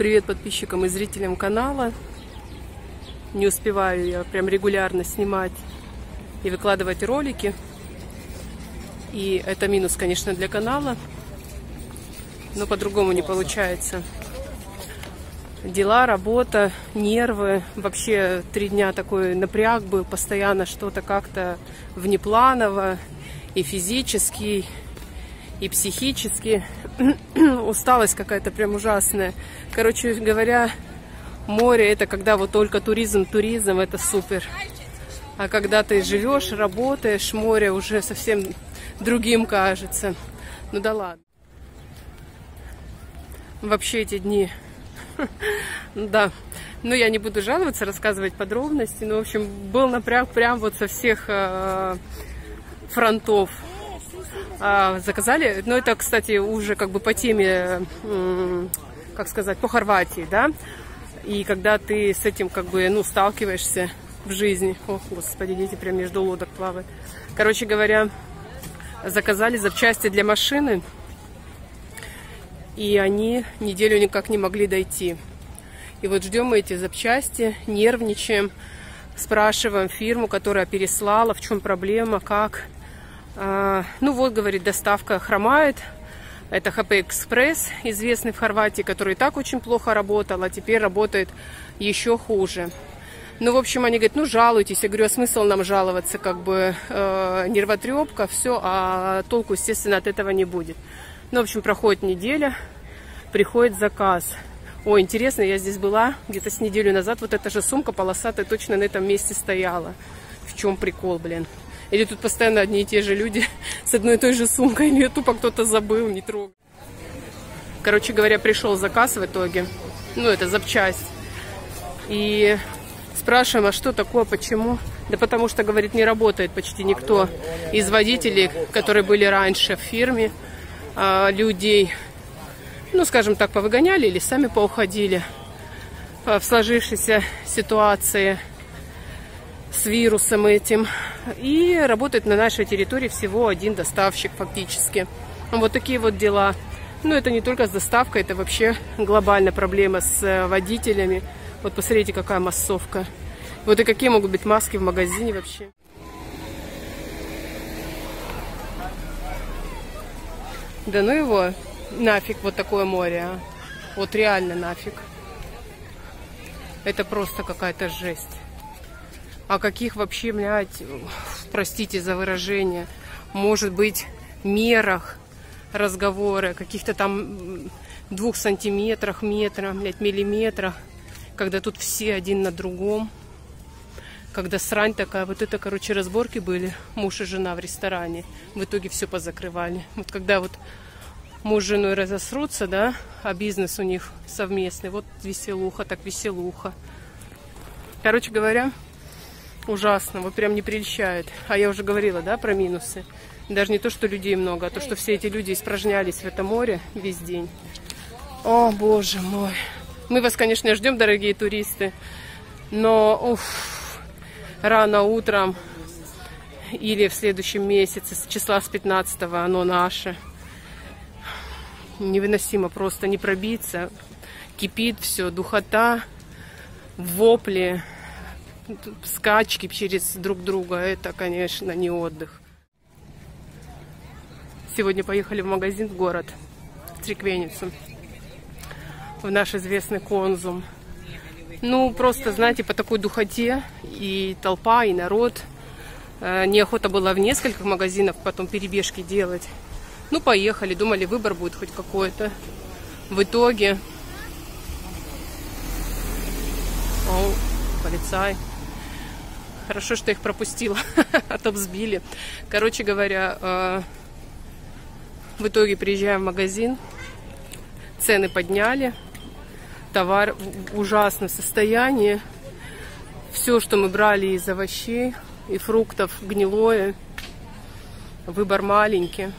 Привет подписчикам и зрителям канала. Не успеваю я прям регулярно снимать и выкладывать ролики. И это минус, конечно, для канала. Но по-другому не получается. Дела, работа, нервы. Вообще три дня такой напряг был. Постоянно что-то как-то внепланово. И физически, и психически. Усталость какая-то прям ужасная. Короче говоря, море это когда вот только туризм, туризм, это супер. А когда ты живешь, работаешь, море уже совсем другим кажется. Ну да ладно. Вообще эти дни, да, ну я не буду жаловаться, рассказывать подробности, но в общем был напряг прям вот со всех э, фронтов. А, заказали, ну это, кстати, уже как бы по теме, как сказать, по Хорватии, да, и когда ты с этим как бы, ну, сталкиваешься в жизни, о, господи, дети прям между лодок плавают. Короче говоря, заказали запчасти для машины, и они неделю никак не могли дойти. И вот ждем мы эти запчасти, нервничаем, спрашиваем фирму, которая переслала, в чем проблема, как. А, ну вот, говорит, доставка хромает. Это ХП Экспресс, известный в Хорватии, который и так очень плохо работал, а теперь работает еще хуже. Ну, в общем, они говорят, ну, жалуйтесь. Я говорю, а смысл нам жаловаться, как бы э, нервотрепка, все, а толку, естественно, от этого не будет. Ну, в общем, проходит неделя, приходит заказ. О, интересно, я здесь была где-то с неделю назад, вот эта же сумка полосатая точно на этом месте стояла. В чем прикол, блин? Или тут постоянно одни и те же люди с одной и той же сумкой, или тупо кто-то забыл, не трогай. Короче говоря, пришел заказ в итоге. Ну, это запчасть. И спрашиваем, а что такое, почему? Да потому что, говорит, не работает почти никто из водителей, которые были раньше в фирме, а, людей, ну, скажем так, повыгоняли или сами поуходили а, в сложившейся ситуации с вирусом этим. И работает на нашей территории всего один доставщик фактически. Вот такие вот дела. Ну, это не только с доставкой, это вообще глобальная проблема с э, водителями. Вот посмотрите, какая массовка. Вот и какие могут быть маски в магазине вообще. Да ну его, нафиг вот такое море, а. Вот реально нафиг. Это просто какая-то жесть о каких вообще, блядь, простите за выражение, может быть, мерах разговоры, каких-то там двух сантиметрах, метрах, блядь, миллиметрах, когда тут все один на другом, когда срань такая, вот это, короче, разборки были, муж и жена в ресторане, в итоге все позакрывали. Вот когда вот муж с женой разосрутся, да, а бизнес у них совместный, вот веселуха, так веселуха. Короче говоря, ужасно, вот прям не прельщает. А я уже говорила, да, про минусы. Даже не то, что людей много, а то, что все эти люди испражнялись в этом море весь день. О, боже мой. Мы вас, конечно, ждем, дорогие туристы, но уф, рано утром или в следующем месяце, с числа с 15 оно наше. Невыносимо просто не пробиться. Кипит все, духота, вопли скачки через друг друга, это, конечно, не отдых. Сегодня поехали в магазин в город, в Триквеницу, в наш известный конзум. Ну, просто, знаете, по такой духоте и толпа, и народ. Э, неохота было в нескольких магазинах потом перебежки делать. Ну, поехали, думали, выбор будет хоть какой-то. В итоге... О, полицай. Хорошо, что их пропустила, а то взбили. Короче говоря, э, в итоге приезжаем в магазин, цены подняли, товар в ужасном состоянии. Все, что мы брали из овощей и фруктов, гнилое. Выбор маленький.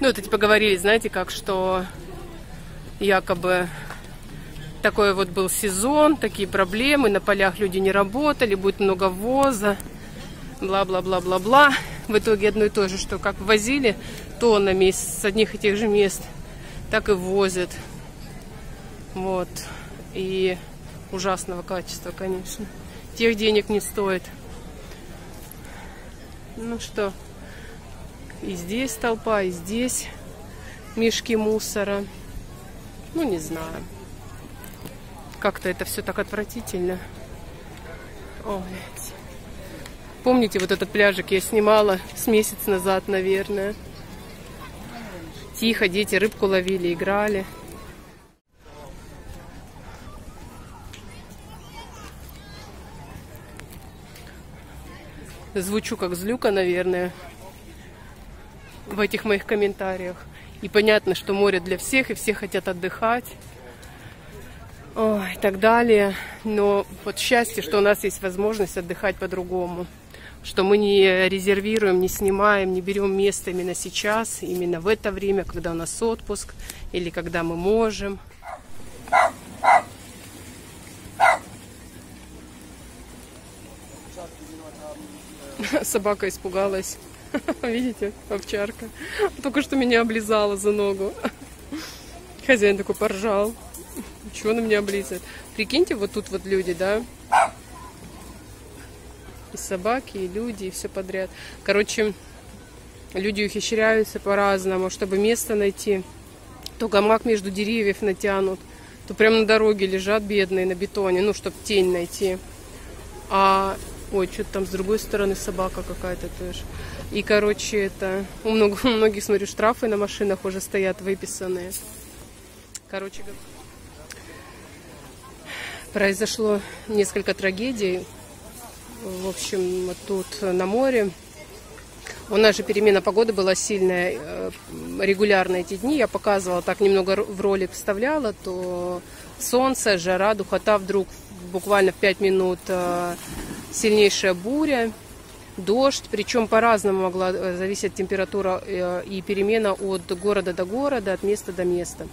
Ну, это типа говорили, знаете, как, что якобы такой вот был сезон, такие проблемы, на полях люди не работали, будет много ввоза, бла-бла-бла-бла-бла. В итоге одно и то же, что как возили тоннами с одних и тех же мест, так и возят. Вот. И ужасного качества, конечно. Тех денег не стоит. Ну что, и здесь толпа, и здесь мешки мусора. Ну, не знаю. Как-то это все так отвратительно. Ой. Помните, вот этот пляжик я снимала с месяц назад, наверное. Тихо, дети рыбку ловили, играли. Звучу как злюка, наверное, в этих моих комментариях. И понятно, что море для всех, и все хотят отдыхать. И так далее. Но вот счастье, что у нас есть возможность отдыхать по-другому. Что мы не резервируем, не снимаем, не берем место именно сейчас, именно в это время, когда у нас отпуск, или когда мы можем. Собака испугалась. Видите, овчарка. Только что меня облизала за ногу. Хозяин такой поржал. Чего на меня облизывает? Прикиньте, вот тут вот люди, да? И собаки, и люди, и все подряд. Короче, люди ухищряются по-разному, чтобы место найти. То гамак между деревьев натянут, то прямо на дороге лежат бедные на бетоне, ну, чтобы тень найти. А Ой, что-то там с другой стороны собака какая-то тоже. И, короче, это... У, много, у многих, смотрю, штрафы на машинах уже стоят выписанные. Короче говоря, произошло несколько трагедий. В общем, тут на море. У нас же перемена погоды была сильная, э, регулярно эти дни. Я показывала, так немного в ролик вставляла, то солнце, жара, духота вдруг буквально в 5 минут э, сильнейшая буря, дождь, причем по-разному могла э, зависеть температура и перемена от города до города, от места до места.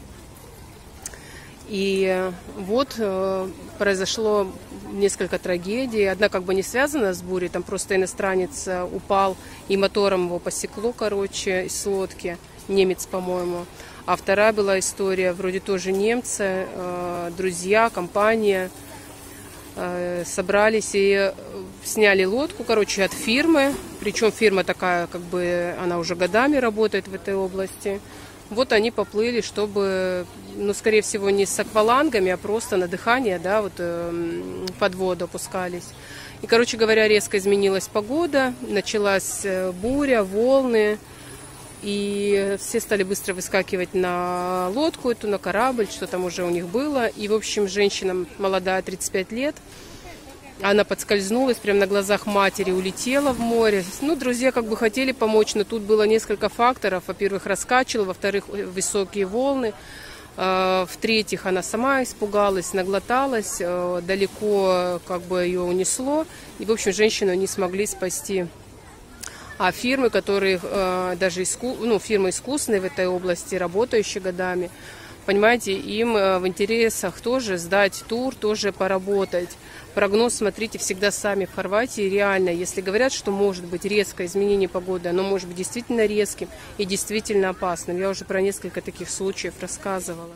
И вот э, произошло несколько трагедий. Одна как бы не связана с бурей, там просто иностранец упал и мотором его посекло, короче, из лодки, немец, по-моему. А вторая была история, вроде тоже немцы, друзья, компания – Э, собрались и э, сняли лодку, короче, от фирмы. Причем фирма такая, как бы, она уже годами работает в этой области. Вот они поплыли, чтобы, ну, скорее всего, не с аквалангами, а просто на дыхание, да, вот э, под воду опускались. И, короче говоря, резко изменилась погода, началась э, буря, волны, и все стали быстро выскакивать на лодку эту, на корабль, что там уже у них было. И, в общем, женщина молодая, 35 лет, она подскользнулась, прямо на глазах матери улетела в море. Ну, друзья как бы хотели помочь, но тут было несколько факторов. Во-первых, раскачивало, во-вторых, высокие волны. А, в-третьих, она сама испугалась, наглоталась, э, далеко как бы ее унесло. И, в общем, женщину не смогли спасти а фирмы, которые э, даже иску, ну, фирмы искусные в этой области, работающие годами, понимаете, им в интересах тоже сдать тур, тоже поработать. Прогноз смотрите всегда сами в Хорватии. Реально, если говорят, что может быть резкое изменение погоды, оно может быть действительно резким и действительно опасным. Я уже про несколько таких случаев рассказывала.